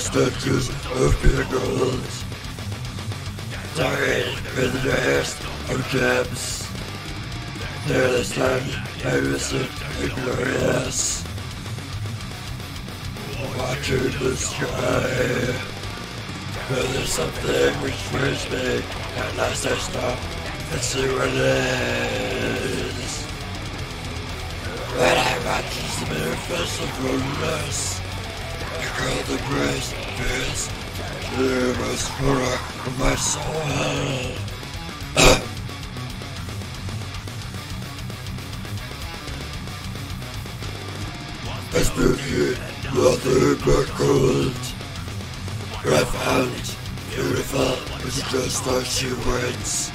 statues of pickles. In the nest of gems. There they stand, magnificent and glorious. Watching the sky. But there's something which fears me. At last I stop and see what it is. When I watch the manifest of goodness, the grace, most horror of my soul. I hear, nothing but. What I found beautiful was just as she went.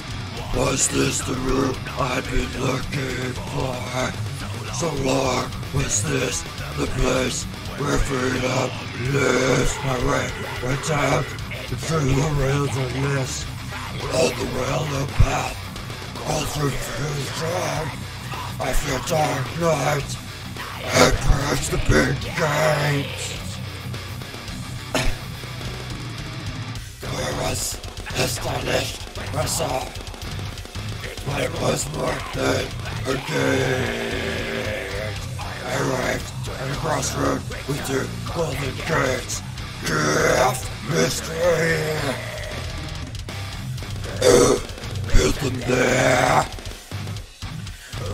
Was this the room I'd been looking for? So long was this the place where freedom lives? My way went out through the rails of this, all the rail of path, all through fusion. I feel dark night. I press the big gates. I was astonished myself. But it was more than a gate. Arrived at a crossroad with two golden gates. Gift mystery. Uh, built them there.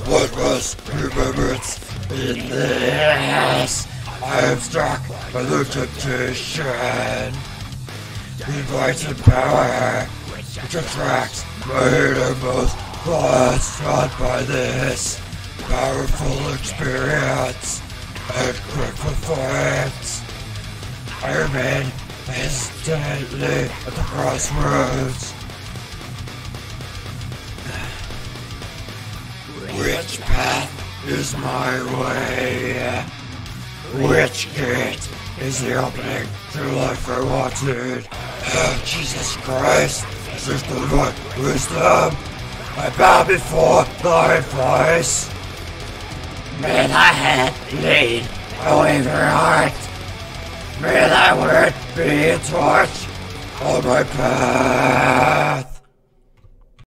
What was remembrance in this? I am struck by the temptation. The invited power which attracts my innermost thoughts taught by this powerful experience and quick performance. I remain hesitantly at the crossroads. Which path is my way? Which gate is the opening to life I wanted? Oh, Jesus Christ, is this the right wisdom? I bow before thy voice. May thy hand lead wavering heart. May thy word be a torch on my path.